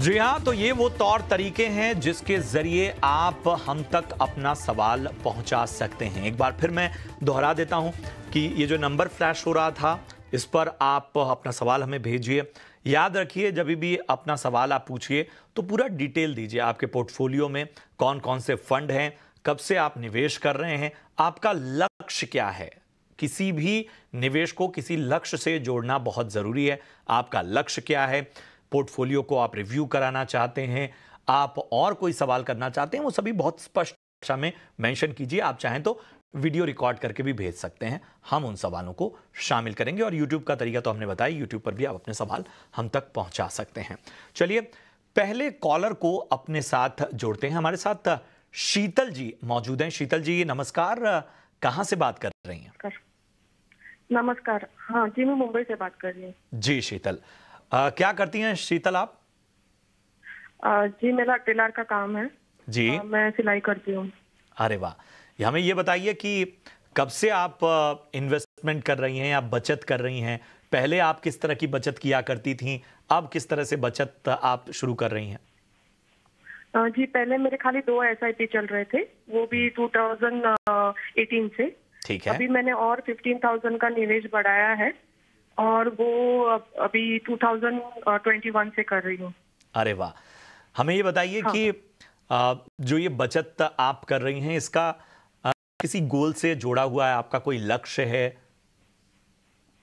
जी हाँ तो ये वो तौर तरीके हैं जिसके ज़रिए आप हम तक अपना सवाल पहुँचा सकते हैं। एक बार फिर मैं दोहरा देता हूँ कि ये जो नंबर फ्लैश हो रहा था, इस पर आप अपना सवाल हमें भेजिए। याद रखिए, जब भी अपना सवाल आप पूछिए तो पूरा डिटेल दीजिए आपके पोर्टफोलियो में कौन कौन से फंड हैं, कब से आप निवेश कर रहे हैं, आपका लक्ष्य क्या है? किसी भी निवेश को किसी लक्ष्य से जोड़ना बहुत ज़रूरी है। आपका लक्ष्य क्या है? पोर्टफोलियो को आप रिव्यू कराना चाहते हैं आप और कोई सवाल करना चाहते हैं वो सभी बहुत स्पष्ट भाषा में मेंशन कीजिए। आप चाहें तो वीडियो रिकॉर्ड करके भी भेज सकते हैं। हम उन सवालों को शामिल करेंगे और यूट्यूब का तरीका तो हमने बताया यूट्यूब पर भी आप अपने सवाल हम तक पहुँचा सकते हैं। चलिए पहले कॉलर को अपने साथ जोड़ते हैं। हमारे साथ शीतल जी मौजूद हैं। शीतल जी नमस्कार। कहाँ से बात कर रही हैं? नमस्कार। हाँ जी मैं मुंबई से बात कर रही हूँ। जी शीतल। आ, क्या करती हैं शीतल आप? आ, जी मेरा टेलर का काम है। जी। आ, मैं सिलाई करती हूँ। अरे वाह। हमें ये बताइए कि कब से आप इन्वेस्टमेंट कर रही हैं या बचत कर रही हैं? पहले आप किस तरह की बचत किया करती थी? अब किस तरह से बचत आप शुरू कर रही हैं? जी पहले मेरे खाली दो एसआईपी चल रहे थे। वो भी 2018 से। ठीक है। अभी मैंने और 15,000 का निवेश बढ़ाया है। और वो अभी 2021 से कर रही हूँ। अरे वाह। हमें ये बताइए हाँ। कि जो ये बचत आप कर रही हैं इसका किसी गोल से जोड़ा हुआ है? आपका कोई लक्ष्य है?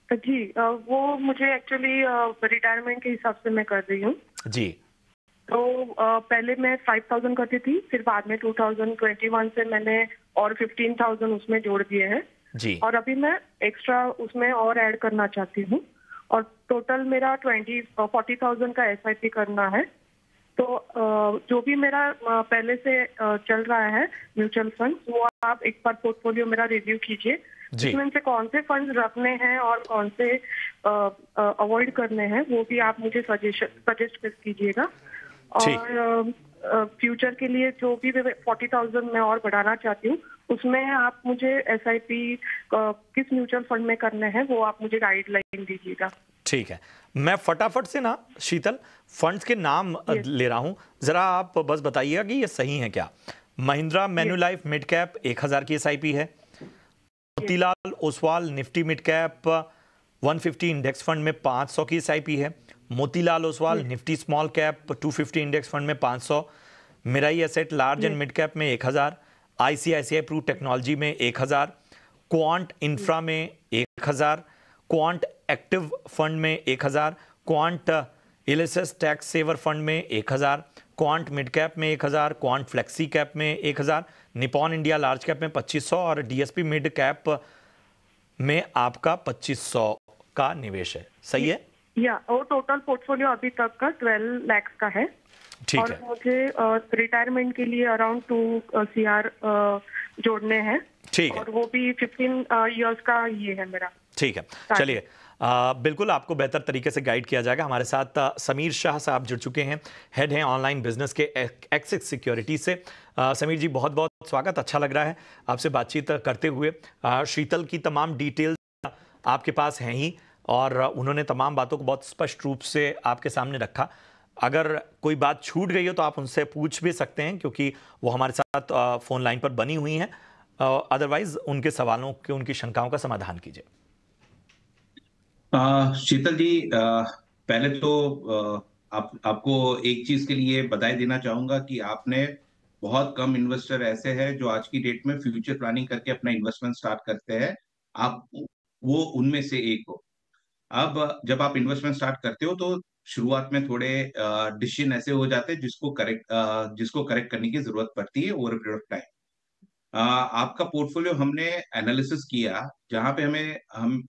जी वो मुझे एक्चुअली रिटायरमेंट के हिसाब से मैं कर रही हूँ। जी। तो पहले मैं 5000 करती थी फिर बाद में 2021 से मैंने और 15000 उसमें जोड़ दिए हैं। जी। और अभी मैं एक्स्ट्रा उसमें और ऐड करना चाहती हूँ। और टोटल मेरा ट्वेंटी फोर्टी थाउज़ेंड का एसआईपी करना है। तो जो भी मेरा पहले से चल रहा है म्यूचुअल फंड वो आप एक बार पोर्टफोलियो मेरा रिव्यू कीजिए। जी। इसमें से कौन से फंड रखने हैं और कौन से अवॉइड करने हैं वो भी आप मुझे सजेस्ट सजेस्ट कीजिएगा। और फ्यूचर के लिए जो भी फोर्टी थाउज़ेंड मैं और बढ़ाना चाहती हूँ उसमें आप मुझे एस आई पी किस म्यूचुअल फंड में करने हैं वो आप मुझे गाइडलाइन दीजिएगा। ठीक है। मैं फटाफट से ना शीतल फंड्स के नाम ले रहा हूँ। जरा आप बस बताइएगा कि ये सही है क्या? महिंद्रा मेन्यूलाइफ मिड कैप एक हज़ार की एसआईपी है। Motilal Oswal Nifty mid cap 150 index fund में 500 की एसआईपी है। Motilal Oswal Nifty small cap 250 index fund में 500 Mirae asset large and mid cap में 1000 आईसीआईसीआई प्रू टेक्नोलॉजी में 1000 क्वांट इंफ्रा में 1000 क्वांट एक्टिव फंड में 1000 Quant ELSS tax saver fund में 1000 quant mid cap में 1000 क्वांट फ्लेक्सी कैप में 1000 Nippon India large cap में 2500 और डीएसपी मिड कैप में आपका 2500 का निवेश है। सही है? या और टोटल पोर्टफोलियो अभी तक का ट्वेल्व लैक्स का है। ठीक और है। मुझे रिटायरमेंट के लिए अराउंड टू सी आर जोड़ने हैं। ठीक और है वो भी फिफ्टीन इयर्स का ये है मेरा। ठीक है। चलिए आ, बिल्कुल आपको बेहतर तरीके से गाइड किया जाएगा। हमारे साथ समीर शाह साहब जुड़ चुके हैं। हेड हैं ऑनलाइन बिज़नेस के एक्सिस सिक्योरिटी से। आ, समीर जी बहुत बहुत स्वागत। अच्छा लग रहा है आपसे बातचीत करते हुए। आ, शीतल की तमाम डिटेल्स आपके पास हैं ही। और उन्होंने तमाम बातों को बहुत स्पष्ट रूप से आपके सामने रखा। अगर कोई बात छूट गई हो तो आप उनसे पूछ भी सकते हैं क्योंकि वो हमारे साथ फ़ोन लाइन पर बनी हुई हैं। अदरवाइज़ उनके सवालों के उनकी शंकाओं का समाधान कीजिए। शीतल जी आ, पहले तो आ, आप आपको एक चीज़ के लिए बधाई देना चाहूँगा कि आपने बहुत कम इन्वेस्टर ऐसे हैं जो आज की डेट में फ्यूचर प्लानिंग करके अपना इन्वेस्टमेंट स्टार्ट करते हैं। आप वो उनमें से एक हो। अब जब आप इन्वेस्टमेंट स्टार्ट करते हो तो शुरुआत में थोड़े डिसीज़न ऐसे हो जाते हैं जिसको करेक्ट जिसको करेक्ट करने की ज़रूरत पड़ती है ओवर पीरियड ऑफ़ टाइम आपका पोर्टफोलियो हमने एनालिसिस किया, जहाँ पे हमें, हम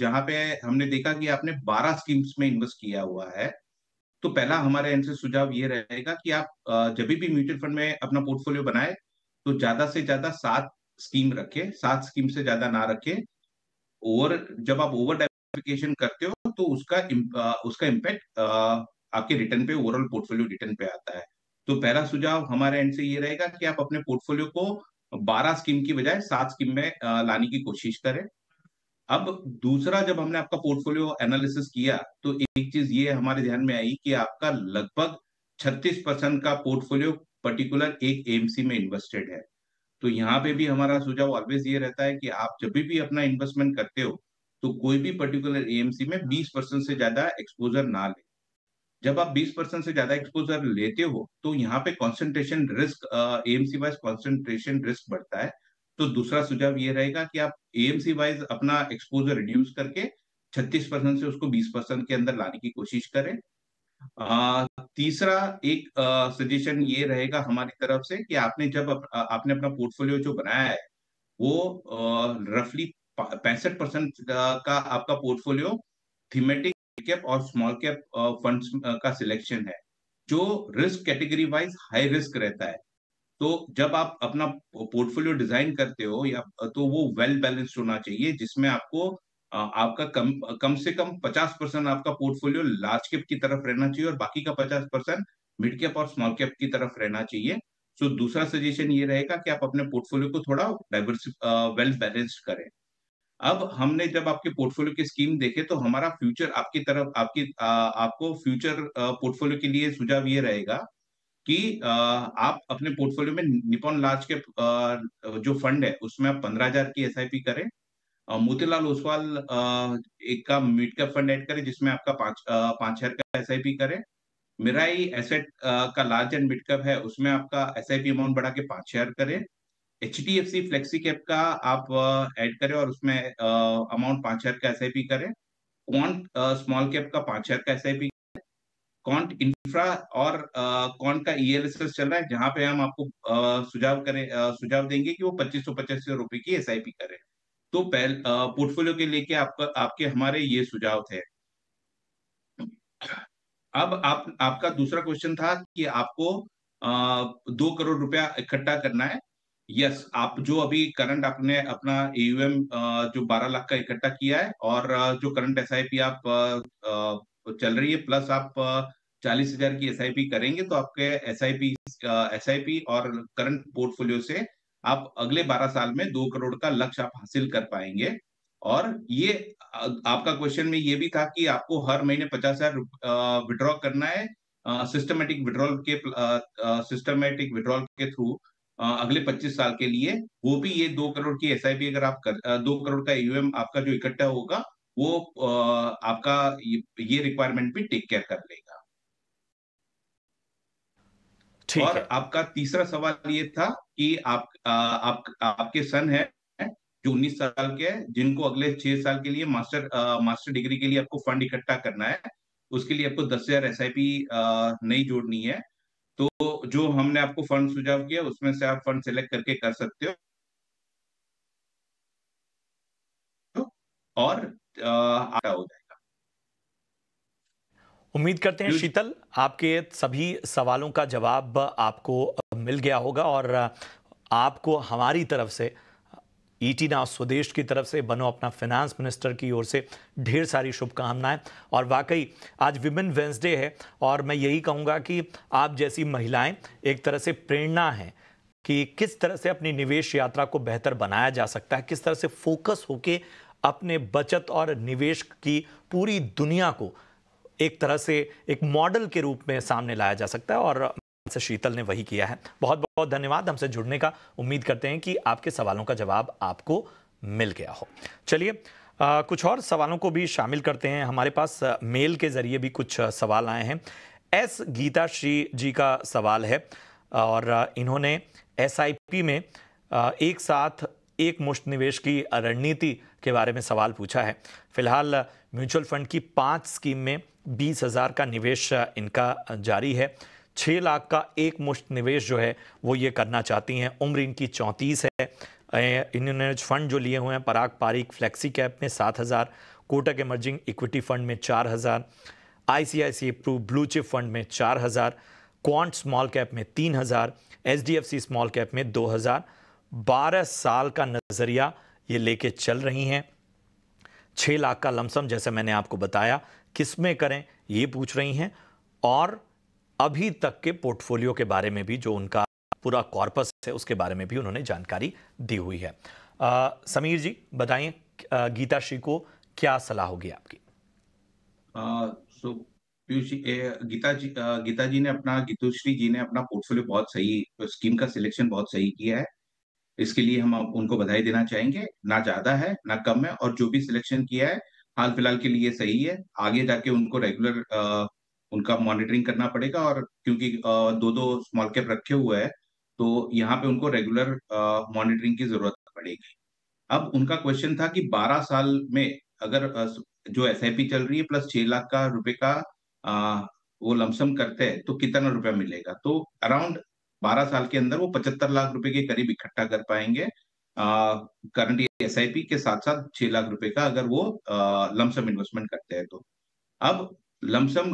जहाँ पे हमने देखा कि आपने 12 स्कीम्स में इन्वेस्ट किया हुआ है तो पहला हमारे एंड से सुझाव ये रहेगा कि आप जब भी म्यूचुअल फंड में अपना पोर्टफोलियो बनाए तो ज़्यादा से ज़्यादा सात स्कीम रखें, सात स्कीम से ज़्यादा ना रखें, और जब आप ओवर डाइवर्सिफिकेशन करते हो तो उसका उसका इम्पैक्ट आपके रिटर्न पे ओवरऑल पोर्टफोलियो रिटर्न पे आता है। तो पहला सुझाव हमारे एंड से ये रहेगा कि आप अपने पोर्टफोलियो को बारह स्कीम की बजाय सात स्कीम में लाने की कोशिश करें। अब दूसरा, जब हमने आपका पोर्टफोलियो एनालिसिस किया तो एक चीज़ ये हमारे ध्यान में आई कि आपका लगभग 36 परसेंट का पोर्टफोलियो पर्टिकुलर एक एमसी में इन्वेस्टेड है। तो यहाँ पे भी हमारा सुझाव ऑलवेज ये रहता है कि आप जब भी अपना इन्वेस्टमेंट करते हो तो कोई भी पर्टिकुलर एएमसी में 20 परसेंट से ज़्यादा एक्सपोजर ना ले। जब आप 20 परसेंट से ज़्यादा एक्सपोजर लेते हो तो यहाँ पे concentration risk AMC wise concentration risk बढ़ता है। तो दूसरा सुझाव ये रहेगा कि आप एएमसी वाइज अपना एक्सपोजर रिड्यूस करके 36 परसेंट से उसको 20 परसेंट के अंदर लाने की कोशिश करें। आ, तीसरा एक सजेशन ये रहेगा हमारी तरफ़ से कि आपने जब अप, आपने अपना पोर्टफोलियो जो बनाया है वो रफली पैंसठ परसेंट का आपका पोर्टफोलियो थीमेटिक कैप और स्मॉल कैप फंड्स का सिलेक्शन है, जो risk category wise high risk रहता है। तो जब आप अपना पोर्टफोलियो डिज़ाइन करते हो या तो वो वेल बैलेंस्ड होना चाहिए, जिसमें आपको आपका कम कम से कम 50 परसेंट आपका पोर्टफोलियो लार्ज कैप की तरफ़ रहना चाहिए और बाकी का 50 परसेंट मिड कैप और स्मॉल कैप की तरफ़ रहना चाहिए। सो दूसरा सजेशन ये रहेगा कि आप अपने पोर्टफोलियो को थोड़ा डाइवर्स वेल बैलेंस्ड करें। अब हमने जब आपके पोर्टफोलियो की स्कीम देखे तो हमारा फ्यूचर आपकी तरफ़ आपकी आ, आपको फ्यूचर पोर्टफोलियो के लिए सुझाव ये रहेगा कि आ, आप अपने पोर्टफोलियो में निपॉन लार्ज के आ, जो फंड है उसमें आप पंद्रह हज़ार की एसआईपी करें मोतीलाल ओसवाल एक का मिड कैप फंड ऐड करें जिसमें आपका पाँच पाँच हज़ार का एस करें। मिराई एसेट का लार्ज एंड मिड कैप है उसमें आपका एसआईपी अमाउंट बढ़ा के पाँच हज़ार करें। H D F C flexi cap का आप ऐड करें और उसमें अमाउंट पाँच हज़ार का एस आई पी करें। क्वांट स्मॉल कैप का पाँच हज़ार का S I P Quant infra और कॉन्ट का ईएलएसएस e चल रहा है जहाँ पे हम आपको सुझाव करें सुझाव देंगे कि वो पच्चीस सौ पचास रुपए की एस आई पी करें। तो पहले पोर्टफोलियो के लेके आपका आपके हमारे ये सुझाव थे। अब आप आपका दूसरा क्वेश्चन था कि आपको आ, दो करोड़ रुपया इकट्ठा करना है। यस आप जो अभी करंट आपने अपना एयूएम जो 12 लाख का इकट्ठा किया है और जो करंट एसआईपी आप चल रही है प्लस आप चालीस हज़ार की एसआईपी करेंगे तो आपके एस आई पी और करंट पोर्टफोलियो से आप अगले 12 साल में दो करोड़ का लक्ष्य आप हासिल कर पाएँगे। और ये आपका क्वेश्चन में ये भी था कि आपको हर महीने पचास हज़ार विड्रॉ करना है सिस्टमेटिक विड्रॉल के सिस्टमेटिक विड्रॉल के थ्रू अगले 25 साल के लिए वो भी ये दो करोड़ की एस अगर आप कर दो करोड़ का यूएम आपका जो इकट्ठा होगा वो आपका ये रिक्वायरमेंट भी टेक केयर कर लेगा और है। आपका तीसरा सवाल ये था कि आप आ, आप आपके सन है जो उन्नीस साल के हैं जिनको अगले छह साल के लिए मास्टर आ, मास्टर डिग्री के लिए आपको फंड इकट्ठा करना है उसके लिए आपको दस हज़ार एस आई पी नहीं जोड़नी है तो जो हमने आपको फंड सुझाव किया उसमें से आप फंड सिलेक्ट करके कर सकते हो। और आ, हो जाएगा। उम्मीद करते हैं शीतल आपके सभी सवालों का जवाब आपको मिल गया होगा और आपको हमारी तरफ़ से ईटी नाव स्वदेश की तरफ़ से बनो अपना फाइनेंस मिनिस्टर की ओर से ढेर सारी शुभकामनाएँ। और वाकई, आज विमेन वेंसडे है और मैं यही कहूँगा कि आप जैसी महिलाएँ एक तरह से प्रेरणा हैं कि किस तरह से अपनी निवेश यात्रा को बेहतर बनाया जा सकता है, किस तरह से फोकस होके अपने बचत और निवेश की पूरी दुनिया को एक तरह से एक मॉडल के रूप में सामने लाया जा सकता है। और से शीतल ने वही किया है। बहुत बहुत धन्यवाद हमसे जुड़ने का। उम्मीद करते हैं कि आपके सवालों का जवाब आपको मिल गया हो। चलिए कुछ और सवालों को भी शामिल करते हैं। हमारे पास मेल के ज़रिए भी कुछ सवाल आए हैं। एस गीता श्री जी का सवाल है और इन्होंने एसआईपी में एक साथ एक मुश्त निवेश की रणनीति के बारे में सवाल पूछा है। फ़िलहाल म्यूचुअल फंड की पाँच स्कीम में बीस हज़ार का निवेश इनका जारी है। छः लाख का एक मुश्त निवेश जो है, वो ये करना चाहती हैं। उम्र इनकी चौंतीस है। इन्होंने फंड जो लिए हुए हैं, पराग पारिक, फ्लेक्सी कैप में सात हज़ार, कोटक एमर्जिंग इक्विटी फंड में चार हज़ार आई सी आई सी अप्रूव ब्लू चिप फंड में चार हज़ार, क्वांट स्मॉल कैप में तीन हज़ार H D F C small cap में दो हज़ार। बारह साल का नज़रिया ये लेके चल रही हैं। छः लाख का लमसम, जैसे मैंने आपको बताया, किसमें करें, ये पूछ रही हैं। और अभी तक के पोर्टफोलियो के बारे में भी जो उनका पूरा कॉर्पस है उसके बारे में भी उन्होंने जानकारी दी हुई है। आ, समीर जी बताइए गीता श्री को क्या सलाह होगी आपकी? सो गीता जी गीता जी ने अपना गीतुश्री जी ने अपना पोर्टफोलियो बहुत सही स्कीम का सिलेक्शन बहुत सही किया है। इसके लिए हम उनको बधाई देना चाहेंगे। ना ज़्यादा है ना कम है और जो भी सिलेक्शन किया है हाल फ़िलहाल के लिए सही है। आगे जाके उनको रेगुलर उनका मॉनिटरिंग करना पड़ेगा और क्योंकि दो दो स्मॉल कैप रखे हुए हैं तो यहाँ पे उनको रेगुलर मॉनिटरिंग की ज़रूरत पड़ेगी। अब उनका क्वेश्चन था कि 12 साल में अगर जो एसआईपी चल रही है प्लस छह लाख का रुपए का वो लमसम करते हैं तो कितना रुपया मिलेगा? तो अराउंड 12 साल के अंदर वो पचहत्तर लाख रुपए के करीब इकट्ठा कर पाएँगे करंट एस के साथ साथ छह लाख रुपए का अगर वो लमसम इन्वेस्टमेंट करते हैं तो। अब लमसम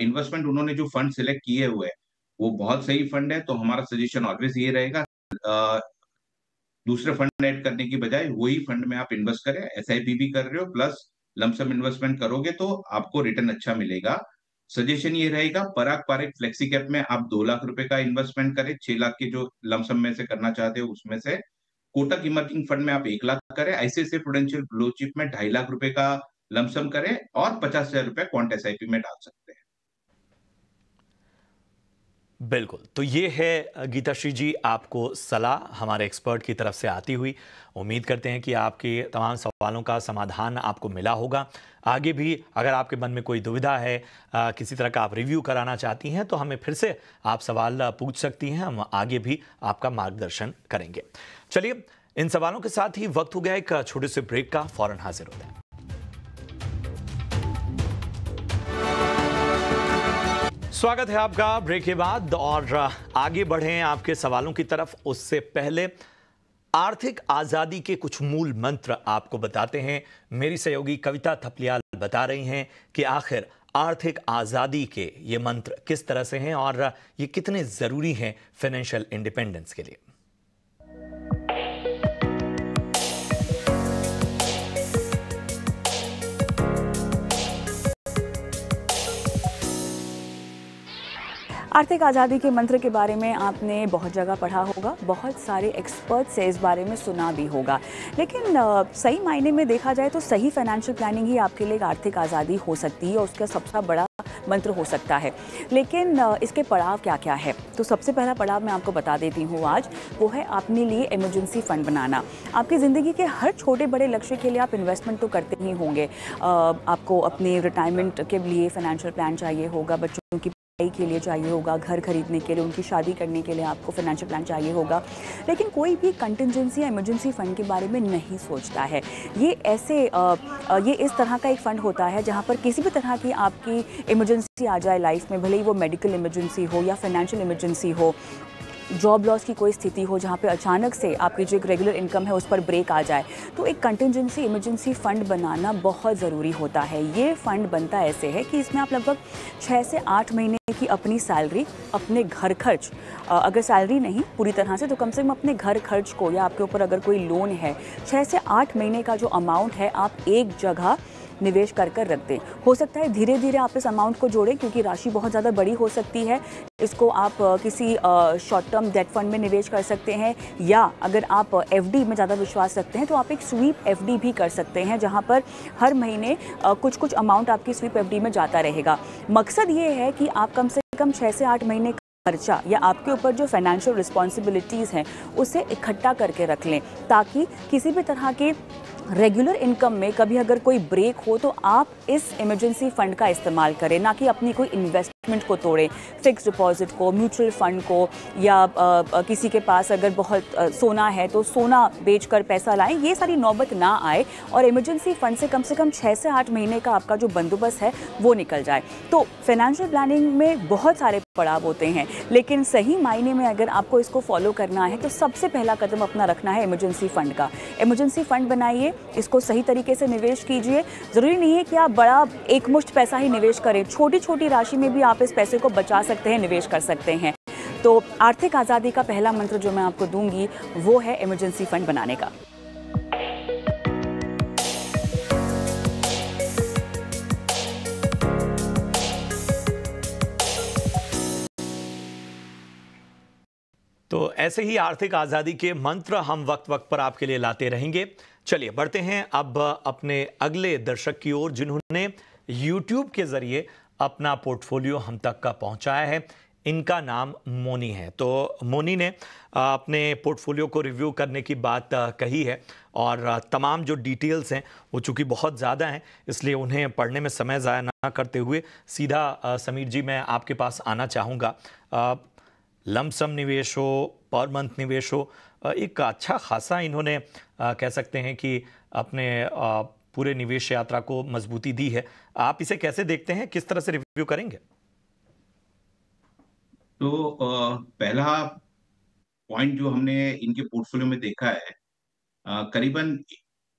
इन्वेस्टमेंट उन्होंने जो फंड सिलेक्ट किए हुए हैं, वो बहुत सही फंड है तो हमारा सजेशन ऑलवेज ये रहेगा दूसरे फंड ऐड करने की बजाय वही फंड में आप इन्वेस्ट करें एस भी कर रहे हो प्लस लमसम इन्वेस्टमेंट करोगे तो आपको रिटर्न अच्छा मिलेगा। सजेशन ये रहेगा, पराग पारिक फ्लेक्सी कैप में आप दो लाख रुपए का इन्वेस्टमेंट करें, छह लाख के जो लमसम में से करना चाहते हो उसमें से। कोटक इमर्जिंग फंड में आप एक लाख करें ऐसे प्रोडेंशियल ब्लू चिप में ढाई लाख रुपए का लमसम करें और पचास हज़ार रुपए क्वांट एस में डाल सकते हैं। बिल्कुल। तो ये है गीताश्री जी आपको सलाह हमारे एक्सपर्ट की तरफ़ से आती हुई। उम्मीद करते हैं कि आपके तमाम सवालों का समाधान आपको मिला होगा। आगे भी अगर आपके मन में कोई दुविधा है आ, किसी तरह का आप रिव्यू कराना चाहती हैं तो हमें फिर से आप सवाल पूछ सकती हैं। हम आगे भी आपका मार्गदर्शन करेंगे। चलिए इन सवालों के साथ ही वक्त हो गया एक छोटे से ब्रेक का फ़ौरन हाजिर होता है। स्वागत है आपका ब्रेक के बाद और आगे बढ़े आपके सवालों की तरफ़। उससे पहले आर्थिक आज़ादी के कुछ मूल मंत्र आपको बताते हैं। मेरी सहयोगी कविता थपलियाल बता रही हैं कि आखिर आर्थिक आज़ादी के ये मंत्र किस तरह से हैं और ये कितने ज़रूरी हैं फाइनेंशियल इंडिपेंडेंस के लिए। आर्थिक आज़ादी के मंत्र के बारे में आपने बहुत जगह पढ़ा होगा, बहुत सारे एक्सपर्ट से इस बारे में सुना भी होगा। लेकिन सही मायने में देखा जाए तो सही फाइनेंशियल प्लानिंग ही आपके लिए आर्थिक आज़ादी हो सकती है और उसका सबसे बड़ा मंत्र हो सकता है। लेकिन इसके पड़ाव क्या क्या है? तो सबसे पहला पड़ाव मैं आपको बता देती हूँ आज, वो है अपने लिए इमरजेंसी फ़ंड बनाना। आपकी ज़िंदगी के हर छोटे बड़े लक्ष्य के लिए आप इन्वेस्टमेंट तो करते ही होंगे। आपको अपने रिटायरमेंट के लिए फाइनेंशियल प्लान चाहिए होगा, बच्चों की के लिए चाहिए होगा घर खरीदने के लिए उनकी शादी करने के लिए आपको फाइनेंशियल प्लान चाहिए होगा। लेकिन कोई भी कंटिजेंसी या इमरजेंसी फ़ंड के बारे में नहीं सोचता है। ये ऐसे आ, ये इस तरह का एक फ़ंड होता है जहाँ पर किसी भी तरह की आपकी इमरजेंसी आ जाए लाइफ में भले ही वो मेडिकल इमरजेंसी हो या फाइनेंशियल इमरजेंसी हो। जॉब लॉस की कोई स्थिति हो जहाँ पे अचानक से आपकी जो एक रेगुलर इनकम है उस पर ब्रेक आ जाए तो एक कंटिजेंसी इमरजेंसी फ़ंड बनाना बहुत ज़रूरी होता है। ये फ़ंड बनता ऐसे है कि इसमें आप लगभग छः से आठ महीने की अपनी सैलरी अपने घर खर्च अगर सैलरी नहीं पूरी तरह से तो कम से कम अपने घर खर्च को या आपके ऊपर अगर कोई लोन है छः से आठ महीने का जो अमाउंट है, आप एक जगह निवेश कर कर रख दें। हो सकता है धीरे धीरे आप इस अमाउंट को जोड़ें क्योंकि राशि बहुत ज़्यादा बड़ी हो सकती है। इसको आप किसी शॉर्ट टर्म डेट फंड में निवेश कर सकते हैं या अगर आप एफडी में ज़्यादा विश्वास रखते हैं तो आप एक स्वीप एफडी भी कर सकते हैं जहाँ पर हर महीने कुछ कुछ अमाउंट आपकी स्वीप एफडी में जाता रहेगा। मकसद ये है कि आप कम से कम छः से आठ महीने खर्चा या आपके ऊपर जो फाइनेंशियल रिस्पॉन्सिबिलिटीज़ हैं, उसे इकट्ठा करके रख लें, ताकि किसी भी तरह के रेगुलर इनकम में कभी अगर कोई ब्रेक हो तो आप इस इमरजेंसी फंड का इस्तेमाल करें, ना कि अपनी कोई इन्वेस्टमेंट को तोड़ें फिक्स डिपॉजिट को म्यूचुअल फंड को या आ, आ, किसी के पास अगर बहुत आ, सोना है तो सोना बेचकर पैसा लाएँ ये सारी नौबत ना आए और इमरजेंसी फंड से कम से कम छः से आठ महीने का आपका जो बंदोबस्त है वो निकल जाए। तो फाइनेंशियल प्लानिंग में बहुत सारे पड़ाव होते हैं लेकिन सही मायने में अगर आपको इसको फॉलो करना है तो सबसे पहला कदम अपना रखना है इमरजेंसी फंड का। इमरजेंसी फंड बनाइए इसको सही तरीके से निवेश कीजिए। ज़रूरी नहीं है कि आप बड़ा एक मुश्त पैसा ही निवेश करें छोटी छोटी राशि में भी आप इस पैसे को बचा सकते हैं, निवेश कर सकते हैं। तो आर्थिक आज़ादी का पहला मंत्र जो मैं आपको दूँगी, वो है इमरजेंसी फंड बनाने का। तो ऐसे ही आर्थिक आज़ादी के मंत्र हम वक्त वक्त पर आपके लिए लाते रहेंगे। चलिए, बढ़ते हैं अब अपने अगले दर्शक की ओर, जिन्होंने YouTube के ज़रिए अपना पोर्टफोलियो हम तक का पहुँचाया है। इनका नाम मोनी है। तो मोनी ने अपने पोर्टफोलियो को रिव्यू करने की बात कही है और तमाम जो डिटेल्स हैं, वो चूँकि बहुत ज़्यादा हैं, इसलिए उन्हें पढ़ने में समय ज़ाया ना करते हुए सीधा समीर जी, मैं आपके पास आना चाहूँगा। लमसम निवेश हो पर मंथ निवेश हो एक अच्छा खासा इन्होंने कह सकते हैं कि अपने पूरे निवेश यात्रा को मजबूती दी है। आप इसे कैसे देखते हैं? किस तरह से रिव्यू करेंगे? तो पहला पॉइंट जो हमने इनके पोर्टफोलियो में देखा है करीबन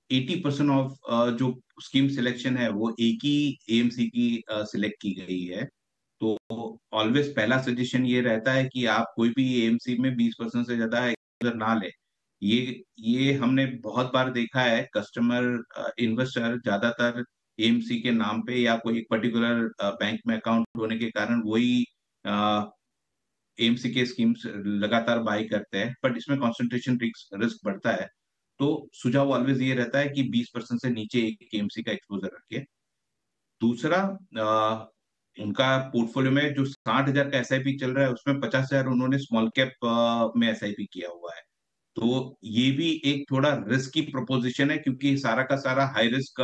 80 परसेंट ऑफ़ जो स्कीम सिलेक्शन है, वो एक ही एएमसी की सिलेक्ट की गई है। तो ऑलवेज पहला सजेशन ये रहता है कि आप कोई भी एएमसी में 20 परसेंट से ज़्यादा ना ले। ये ये हमने बहुत बार देखा है कस्टमर इन्वेस्टर ज़्यादातर एएमसी के नाम पे या कोई एक पर्टिकुलर बैंक में अकाउंट होने के कारण वही एमसी के स्कीम्स लगातार बाई करते हैं बट इसमें कॉन्सेंट्रेशन रिस्क बढ़ता है। तो सुझाव ऑलवेज ये रहता है कि 20 परसेंट से नीचे एक एमसी का एक्सपोजर रखिए। दूसरा आ, उनका पोर्टफोलियो में जो साठ हज़ार का एसआईपी चल रहा है उसमें पचास हज़ार उन्होंने स्मॉल कैप में एसआईपी किया हुआ है। तो ये भी एक थोड़ा रिस्क की प्रोपोजिशन है क्योंकि सारा का सारा हाई रिस्क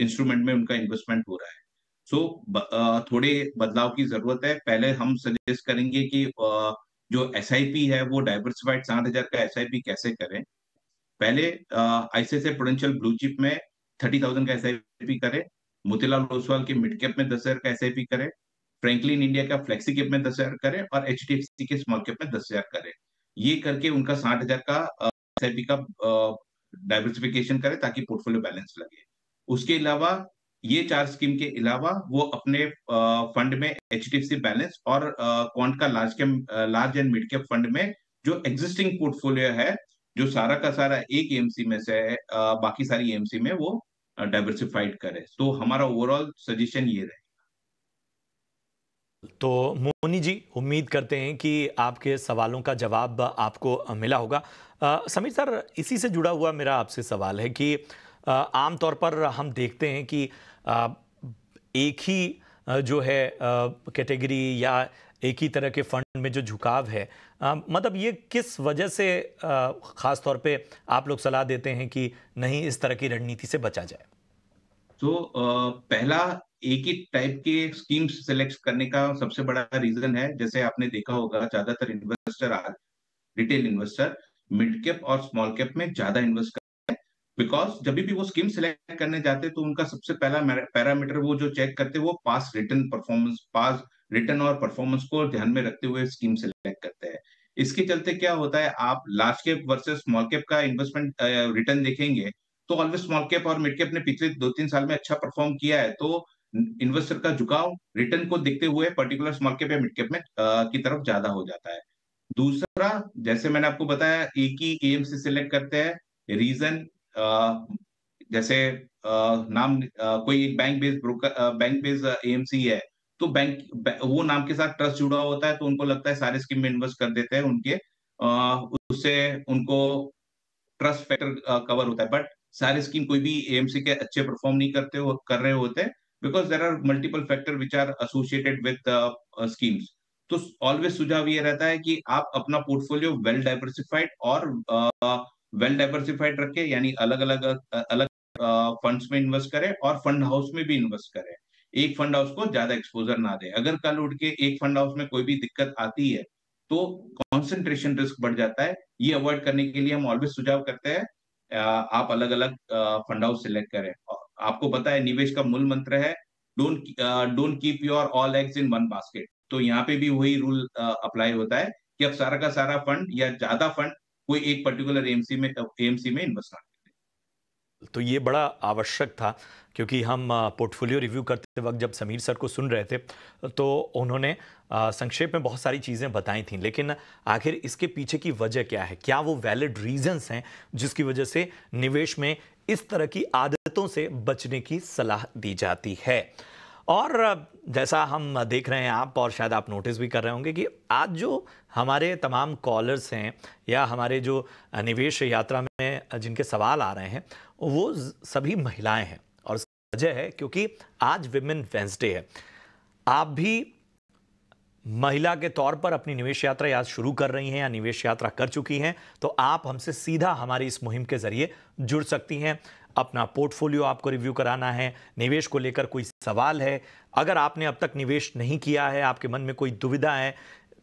इंस्ट्रूमेंट में उनका इन्वेस्टमेंट हो रहा है। सो so, थोड़े बदलाव की ज़रूरत है। पहले हम सजेस्ट करेंगे कि जो एसआईपी है वो डाइवर्सिफाइड सात हज़ार का एसआईपी कैसे करें? पहले आईसीआईसीआई प्रोडेंशियल ब्लू चिप में थर्टी थाउज़ेंड का एस करें। मोतीलाल ओसवाल के मिड कैप में दस हज़ार का एसआईपी करें। फ्रैंकलिन इंडिया का फ्लेक्सी कैप में दस हज़ार करें और एचडीएफसी के स्मॉल कैप में दस हज़ार करें। ये करके उनका साठ हज़ार का एस का डाइवर्सिफिकेशन करें ताकि पोर्टफोलियो बैलेंस लगे। उसके अलावा ये चार स्कीम के अलावा वो अपने फंड में एच बैलेंस और कौन का large cap large and mid cap fund में जो एग्जिस्टिंग पोर्टफोलियो है, जो सारा का सारा एक एमसी में से है बाकी सारी एमसी में वो डाइवर्सिफाइड करे। तो हमारा ओवरऑल सजेशन ये रहे। तो मोनी जी, उम्मीद करते हैं कि आपके सवालों का जवाब आपको मिला होगा। समीर सर, इसी से जुड़ा हुआ मेरा आपसे सवाल है कि आमतौर पर हम देखते हैं कि एक ही जो है कैटेगरी या एक ही तरह के फंड में जो झुकाव है मतलब ये किस वजह से ख़ास तौर पे आप लोग सलाह देते हैं कि नहीं इस तरह की रणनीति से बचा जाए? तो पहला एक ही टाइप के स्कीम्स सेलेक्ट करने का सबसे बड़ा रीजन है। जैसे आपने देखा होगा, ज़्यादातर इन्वेस्टर आज रिटेल इन्वेस्टर मिड कैप और स्मॉल कैप में ज़्यादा इन्वेस्ट बिकॉज़ जब भी वो स्कीम सिलेक्ट करने जाते तो उनका सबसे पहला पैरामीटर वो जो चेक करते वो past return performance past return और परफॉर्मेंस को ध्यान में रखते हुए स्कीम सिलेक्ट करते हैं। इसके चलते क्या होता है, आप large cap versus small cap का इन्वेस्टमेंट रिटर्न देखेंगे तो ऑलवेज स्मॉल कैप और मिड कैप ने पिछले दो तीन साल में अच्छा परफॉर्म किया है। तो इन्वेस्टर का झुकाव रिटर्न को देखते हुए पर्टिकुलर स्मॉल कैप या मिड कैप में आ, की तरफ़ ज़्यादा हो जाता है। दूसरा जैसे मैंने आपको बताया एक ही एएमसी सिलेक्ट करते हैं। रीजन जैसे आ, नाम आ, कोई एक bank based broker bank based AMC है तो बैंक वो नाम के साथ ट्रस्ट जुड़ा होता है तो उनको लगता है सारे स्कीम में इन्वेस्ट कर देते हैं उनके। उससे उनको ट्रस्ट फैक्टर कवर होता है। बट सारे स्कीम कोई भी एएमसी के अच्छे परफॉर्म नहीं करते हो कर रहे होते because there are multiple factor which are associated with schemes तो ऑलवेज सुझाव ये रहता है कि आप अपना पोर्टफोलियो वेल डाइवर्सिफाइड और वेल डाइवर्सिफाइड रखे, यानी अलग अलग अलग फंड्स में इन्वेस्ट करें और फंड हाउस में भी इन्वेस्ट करें। एक फंड हाउस को ज़्यादा एक्सपोजर ना दे। अगर कल उठ के एक फंड हाउस में कोई भी दिक्कत आती है तो कॉन्सेंट्रेशन रिस्क बढ़ जाता है। ये अवॉइड करने के लिए हम ऑलवेज सुझाव करते हैं आप अलग अलग फंड हाउस सिलेक्ट करें। आपको पता है निवेश का मूल मंत्र है don't don't keep your all eggs in one basket तो यहाँ पे भी वही रूल अप्लाई होता है कि अब सारा का सारा फंड या ज़्यादा फंड कोई एक पर्टिकुलर एमसी में एमसी में इन्वेस्ट ना तो ये बड़ा आवश्यक था, क्योंकि हम पोर्टफोलियो रिव्यू करते वक्त जब समीर सर को सुन रहे थे तो उन्होंने संक्षेप में बहुत सारी चीज़ें बताई थी, लेकिन आखिर इसके पीछे की वजह क्या है? क्या वो वैलिड रीजंस हैं जिसकी वजह से निवेश में इस तरह की आदतों से बचने की सलाह दी जाती है। और, जैसा हम देख रहे हैं आप, और शायद आप नोटिस भी कर रहे होंगे कि आज जो हमारे तमाम कॉलर्स हैं, या हमारे जो निवेश यात्रा में जिनके सवाल आ रहे हैं, वो सभी महिलाएँ हैं। और वजह है क्योंकि आज विमेन वेंसडे है। आप भी महिला के तौर पर अपनी निवेश यात्रा याद शुरू कर रही हैं या निवेश यात्रा कर चुकी हैं तो आप हमसे सीधा हमारी इस मुहिम के ज़रिए जुड़ सकती हैं। अपना पोर्टफोलियो आपको रिव्यू कराना है, निवेश को लेकर कोई सवाल है, अगर आपने अब तक निवेश नहीं किया है, आपके मन में कोई दुविधा है,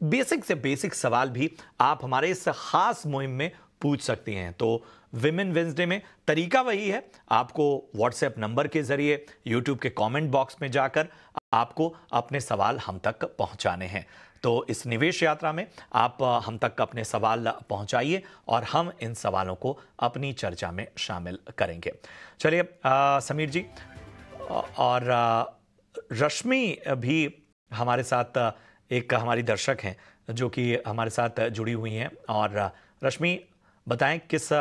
बेसिक से बेसिक सवाल भी आप हमारे इस खास मुहिम में पूछ सकती हैं। तो विमेन वेंसडे में तरीका वही है। आपको व्हाट्सएप नंबर के ज़रिए, यूट्यूब के कमेंट बॉक्स में जाकर आपको अपने सवाल हम तक पहुँचाने हैं। तो इस निवेश यात्रा में आप, हम तक अपने सवाल पहुंचाइए और हम इन सवालों को अपनी चर्चा में शामिल करेंगे। चलिए समीर जी और रश्मि भी हमारे साथ, एक हमारी दर्शक हैं जो कि हमारे साथ जुड़ी हुई हैं। और, रश्मि बताएँ किस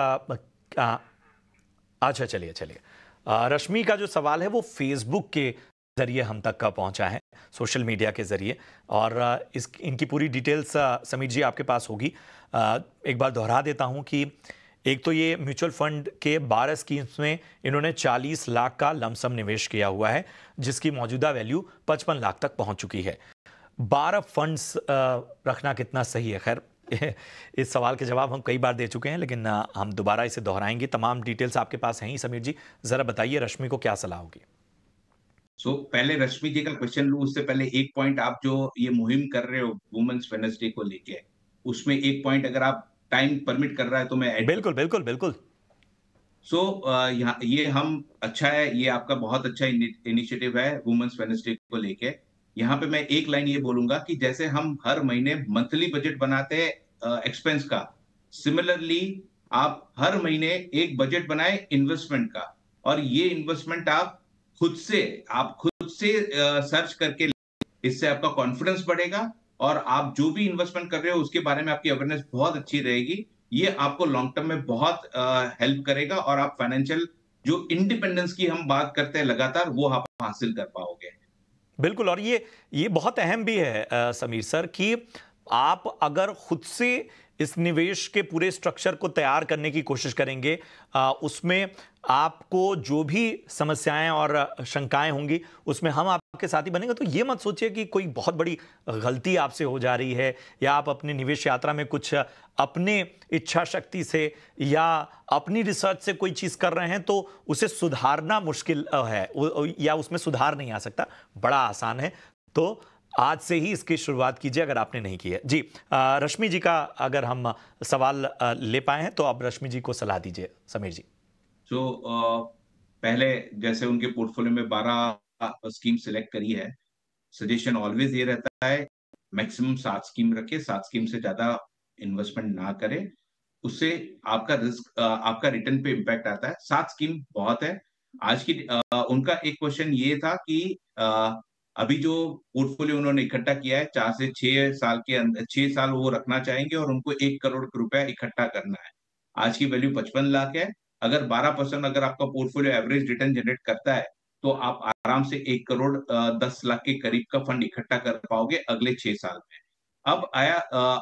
अच्छा चलिए चलिए। रश्मि का जो सवाल है, वो फेसबुक के ज़रिए हम तक का पहुँचा है, सोशल मीडिया के ज़रिए। और इस, इनकी पूरी डिटेल्स समीर जी आपके पास होगी। एक बार दोहरा देता हूँ कि एक तो ये म्यूचुअल फंड के 12 स्कीम्स में इन्होंने 40 लाख का लमसम निवेश किया हुआ है, जिसकी मौजूदा वैल्यू 55 लाख तक पहुँच चुकी है। 12 फंड्स रखना कितना सही है? खैर इस सवाल के जवाब हम कई बार दे चुके हैं लेकिन हम दोबारा इसे दोहराएँगे। तमाम डिटेल्स आपके पास हैं ही समीर जी। ज़रा बताइए रश्मि को क्या सलाह होगी? सो so, पहले रश्मि जी का क्वेश्चन लू उससे पहले एक पॉइंट आप जो ये मुहिम कर रहे हो वुमेन्स वेनसडे को लेके उसमें एक पॉइंट अगर आप टाइम परमिट कर रहा है तो मैं बिल्कुल बिल्कुल बिल्कुल। सो so, यहाँ ये हम अच्छा है ये आपका बहुत अच्छा इनिशिएटिव है वुमेन्स वेनसडे को लेके। यहाँ पे मैं एक लाइन ये बोलूँगा कि जैसे हम हर महीने मंथली बजट बनाते हैं एक्सपेंस का। सिमिलरली आप हर महीने एक बजट बनाए इन्वेस्टमेंट का। और ये इन्वेस्टमेंट आप खुद से, आप खुद से सर्च करके इससे आपका कॉन्फिडेंस बढ़ेगा और आप जो भी इन्वेस्टमेंट कर रहे हो, उसके बारे में आपकी अवेयरनेस बहुत अच्छी रहेगी। ये आपको लॉन्ग टर्म में बहुत हेल्प करेगा और आप फाइनेंशियल जो इंडिपेंडेंस की हम बात करते हैं लगातार, वो आप हासिल कर पाओगे। बिल्कुल और ये ये बहुत अहम भी है आ, समीर सर कि आप अगर खुद से इस निवेश के पूरे स्ट्रक्चर को तैयार करने की कोशिश करेंगे। आ, उसमें आपको जो भी समस्याएँ और शंकाएँ होंगी उसमें हम आपके साथ ही बनेंगे। तो ये मत सोचिए कि कोई बहुत बड़ी गलती आपसे हो जा रही है या आप अपनी निवेश यात्रा में कुछ अपने इच्छा शक्ति से या अपनी रिसर्च से कोई चीज़ कर रहे हैं तो उसे सुधारना मुश्किल है। या उसमें सुधार नहीं आ सकता। बड़ा आसान है। तो आज से ही इसकी शुरुआत कीजिए, अगर आपने नहीं की है। जी रश्मि जी का अगर हम सवाल ले पाए हैं तो आप रश्मि जी को सलाह दीजिए। समीर जी। जो पहले जैसे उनके पोर्टफोलियो में बारह स्कीम सिलेक्ट करी है, सजेशन ऑलवेज ये रहता है, मैक्सिमम सात स्कीम रखे सात स्कीम से ज़्यादा इन्वेस्टमेंट ना करे। उससे आपका रिस्क आपका रिटर्न पे इम्पैक्ट आता है। सात स्कीम बहुत है। आज की उनका एक क्वेश्चन ये था कि अभी जो पोर्टफोलियो उन्होंने इकट्ठा किया है, चार से छह साल के अंदर छह साल वो रखना चाहेंगे और उनको एक करोड़ रुपया इकट्ठा करना है। आज की वैल्यू पचपन लाख है। अगर बारह परसेंट अगर आपका पोर्टफोलियो एवरेज रिटर्न जनरेट करता है तो आप आराम से एक करोड़ दस लाख के करीब का फंड इकट्ठा कर पाओगे अगले छह साल में। अब आया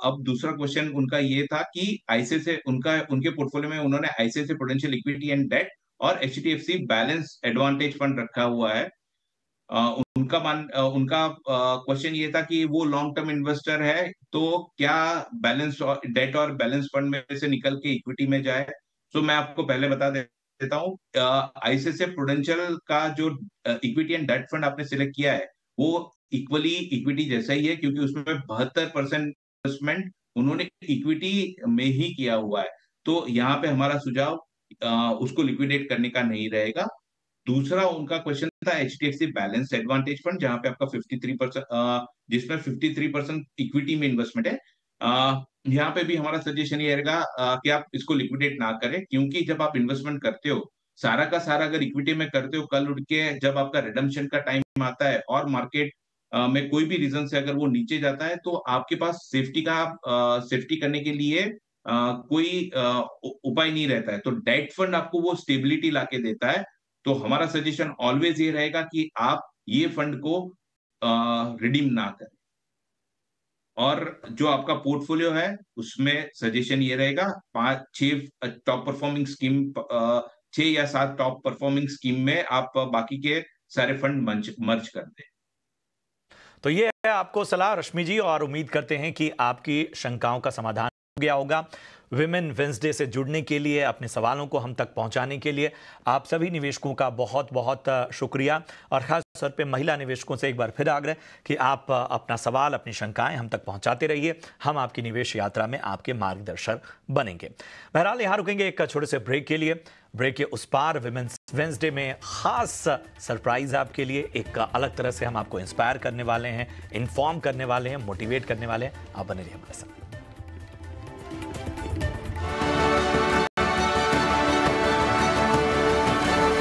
अब दूसरा क्वेश्चन उनका ये था कि आईसीए से उनका, उनके पोर्टफोलियो में उन्होंने आईसीए से पोटेंशियल इक्विटी एंड डेट और एच बैलेंस एडवांटेज फंड रखा हुआ है। उनका मान उनका क्वेश्चन ये था कि वो लॉन्ग टर्म इन्वेस्टर है तो क्या बैलेंस डेट और बैलेंस फंड में से निकल के इक्विटी में जाए? तो मैं आपको पहले बता देता हूँ आईसीआईसीआई प्रोडेंशियल का जो इक्विटी एंड डेट फंड आपने सिलेक्ट किया है, वो इक्वली इक्विटी जैसा ही है, क्योंकि उसमें बहत्तर परसेंट इन्वेस्टमेंट उन्होंने इक्विटी में ही किया हुआ है। तो यहाँ पे हमारा सुझाव उसको लिक्विडेट करने का नहीं रहेगा। दूसरा उनका क्वेश्चन था H D F C balance advantage fund जहाँ पे आपका 53 परसेंट जिसमें 53 परसेंट इक्विटी में इन्वेस्टमेंट है। यहाँ पे भी हमारा सजेशन ये रहेगा कि आप इसको लिक्विडेट ना करें, क्योंकि जब आप इन्वेस्टमेंट करते हो, सारा का सारा अगर इक्विटी में करते हो, कल उठ के जब आपका रिडम्शन का टाइम आता है और मार्केट में कोई भी रीजन से अगर वो नीचे जाता है तो आपके पास सेफ्टी का सेफ्टी करने के लिए कोई उपाय नहीं रहता है। तो डेट फंड आपको वो स्टेबिलिटी लाके देता है तो हमारा सजेशन ऑलवेज ये रहेगा कि आप ये फंड को रिडीम ना करें। और जो आपका पोर्टफोलियो है, उसमें सजेशन ये रहेगा, पाँच, छह टॉप परफॉर्मिंग स्कीम छह या सात टॉप परफॉर्मिंग स्कीम में आप बाकी के सारे फंड मर्ज कर दें। तो ये है आपको सलाह, रश्मि जी, और उम्मीद करते हैं कि आपकी शंकाओं का समाधान हो गया होगा। विमेन वेंसडे से जुड़ने के लिए, अपने सवालों को हम तक पहुँचाने के लिए आप सभी निवेशकों का बहुत बहुत शुक्रिया। और खास तौर पे महिला निवेशकों से एक बार फिर आग्रह कि आप अपना सवाल, अपनी शंकाएँ हम तक पहुंचाते रहिए। हम आपकी निवेश यात्रा में आपके मार्गदर्शक बनेंगे। बहरहाल, यहाँ रुकेंगे एक छोटे से ब्रेक के लिए। ब्रेक के उस पार विमेंस वेंसडे में खास सरप्राइज़ आपके लिए एक अलग तरह से हम आपको इंस्पायर करने वाले हैं इन्फॉर्म करने वाले हैं मोटिवेट करने वाले हैं। आप बने रहिए हमारे साथ।